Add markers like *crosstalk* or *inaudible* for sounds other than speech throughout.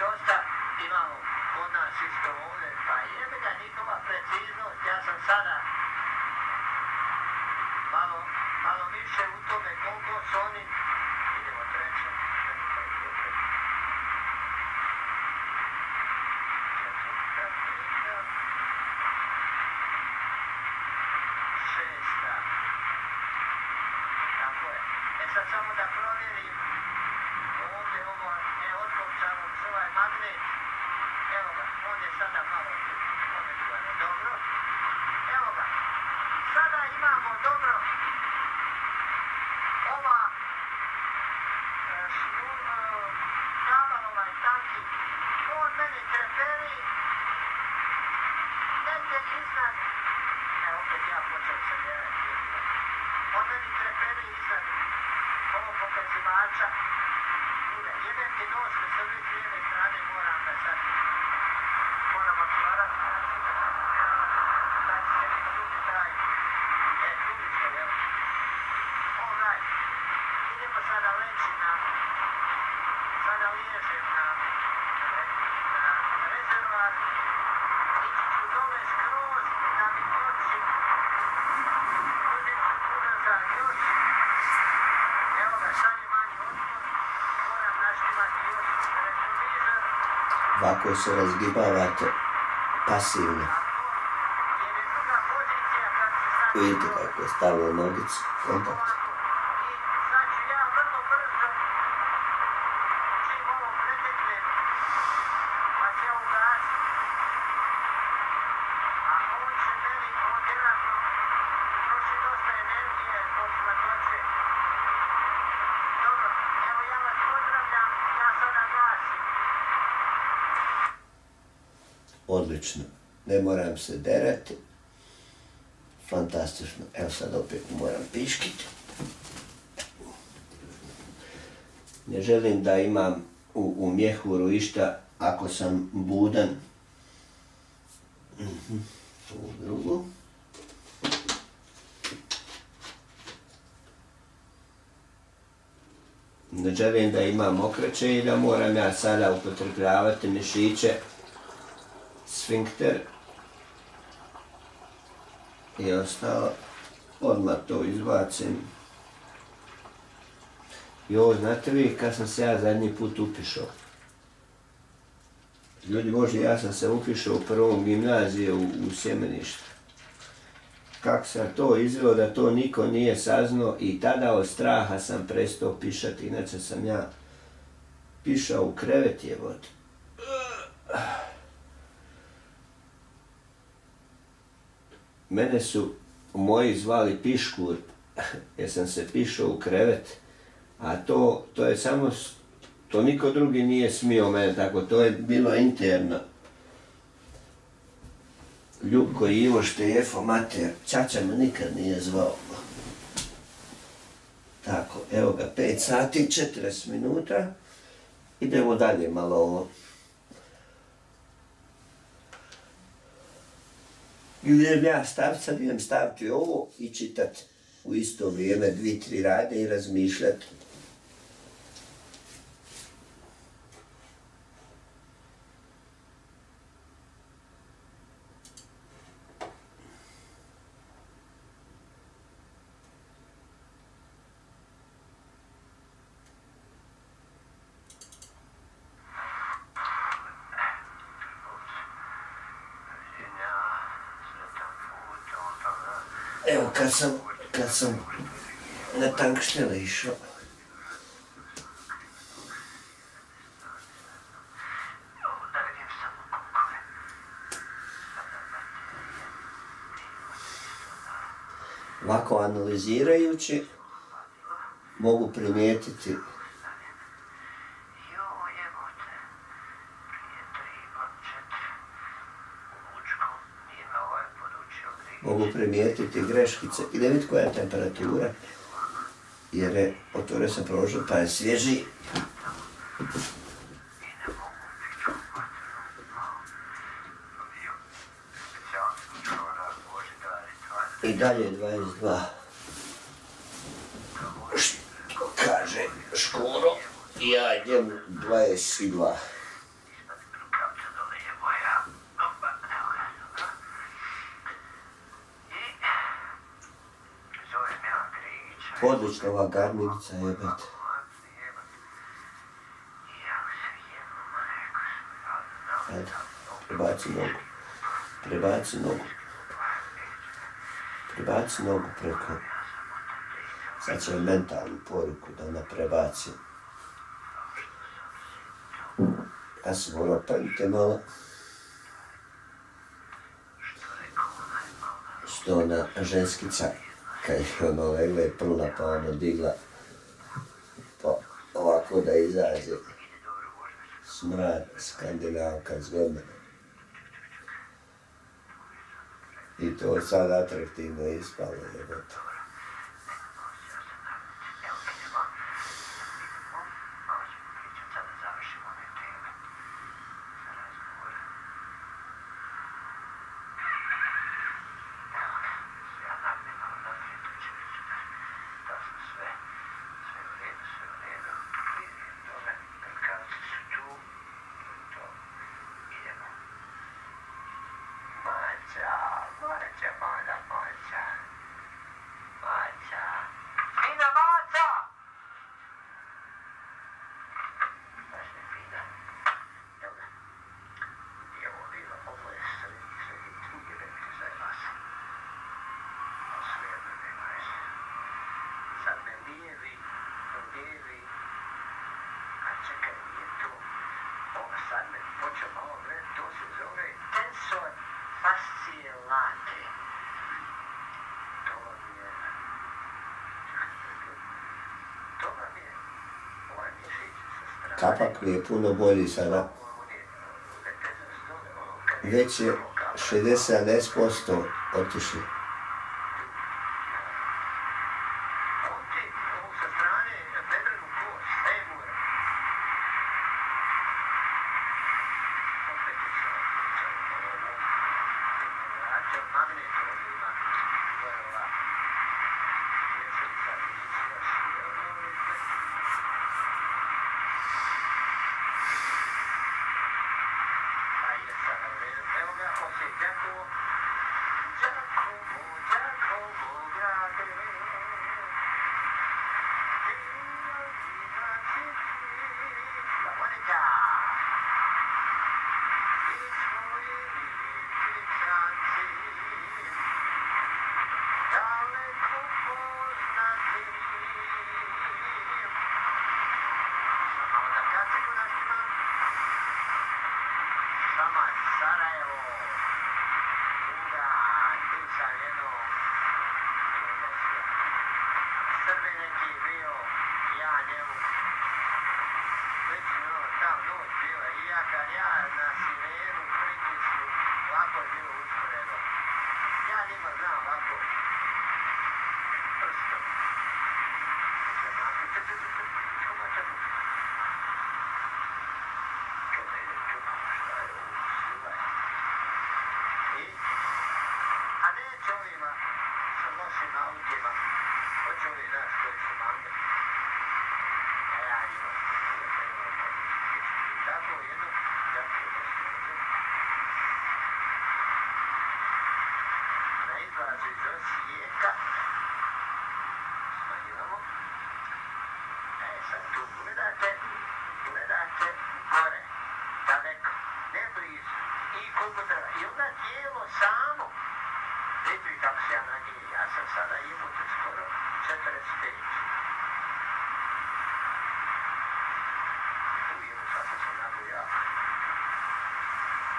dosta imamo kod nas isto ovdje, pa jebe ga njihova preciznost, ja sam sada malo, malo više u tome koliko su oni, idemo treće, četvrta, peta, šesta, tako je. E sad samo da provjerim ovdje ovo, e, otkovčano uz ovaj magnet, evo ga, on je sada malo pometkovan, dobro, evo ga, sada imamo dobro, ova e, šnur, e, kabel ovaj tanki, on meni treperi, negdje iznad, e, opet ja počeo se vjerati, on meni treperi iznad ovog pokazivača, jedan ti nos me s lijeve strane, moram da sad, moram otvarat, znači se mi drugi taj, e, drugi smo, jel? Alright, idemo sada leći na, sada liježem na, na rezervar, ići ću dole skroz da mi doći, uzet ću unazad još, evo ga, sad je manji otpor, moram naštimati još retrovizor, Ovako se razgibavate pasivno. Vidite kako je stavio nogicu, kontakt. I sad ću ja vrlo brzo, čim ovo preteknem, pa će ja ugasiti. A on će meni, on vjerojatno troši dosta energije zbog hladnoće. Dobro, evo ja vas pozdravljam, ja sada glasim. Odlično. Ne moram se derati. Fantastično. Evo sad opet moram piškiti. Ne želim da imam u, u mjehuru išta ako sam budan. Mhm. Ovu drugu. Ne želim da imam okreće i da moram ja sada upotrebljavati mišiće sfinkter i ostalo. Odmah to izbacim. I ovo, znate vi, kad sam se ja zadnji put upišao? Ljudi Boži, ja sam se upišao u prvom gimnaziju u, u Sjemeništu. Kako sam to izveo da to niko nije saznao i tada od straha sam prestao pišati, inače sam ja pišao u krevet je vod. Mene su moji zvali piškur, *laughs* jer sam se pišao u krevet, a to, to je samo, to niko drugi nije smio mene tako, to je bilo interno. Ljubko i Ivo Štefo, mater, čača me nikad nije zvao. Tako, evo ga, 5 sati, 40 minuta. Idemo dalje malo ovo. Idem ja staviti, sad idem staviti ovo i čitat u isto vrijeme dvi, tri rade i razmišljati. Evo kad sam, kad sam na tankštele išao. Ovako analizirajući mogu primijetiti Joj, evo te. Prije tri, pa četiri. U Lučkom nije me ovaj podučio grih. mogu primijetiti greškice. I da vidjeti koja je temperatura. Jer je, otvorio sam prozor pa je svježi. I dalje 22. Što kaže Škoro, ja idem 22. Odlična ova garminica jebate. Ajde, prebaci nogu. Prebaci nogu. Prebaci nogu preko. Sad će mentalnu poruku da ona prebaci. Ja sam morao penite malo. Što ona ženski car kad je ono legla i prla pa ono digla, pa ovako da izađe smrad skandinavka zgodna. I to sad atraktivno ispalo je gotovo. sad me počeo malo to se zove tensor. To vam. To vam Kapak mi je puno bolji sada. Već je 60-70% otišli.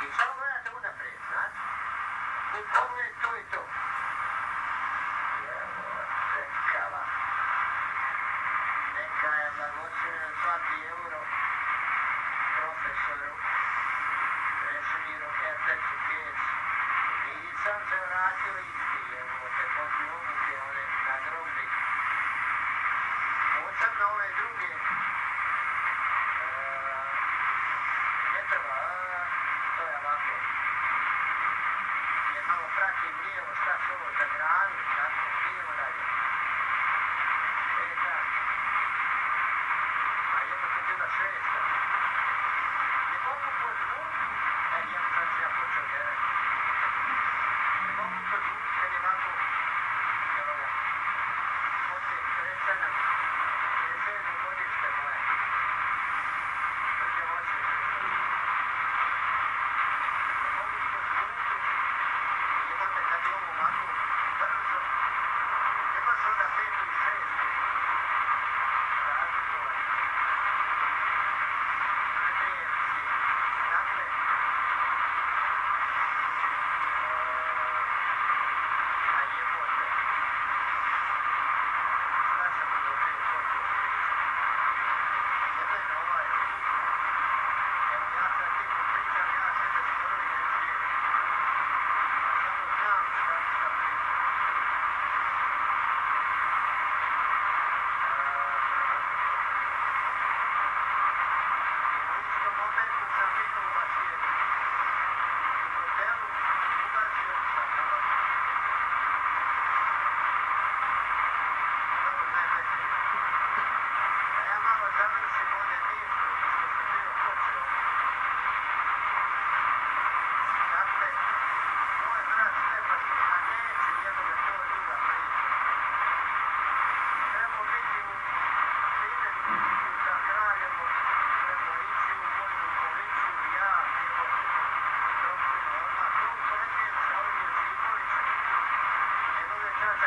Inicialmente una presa, eh. un poco de tuito. Ja malo pratim lijevo šta su ovo za granu.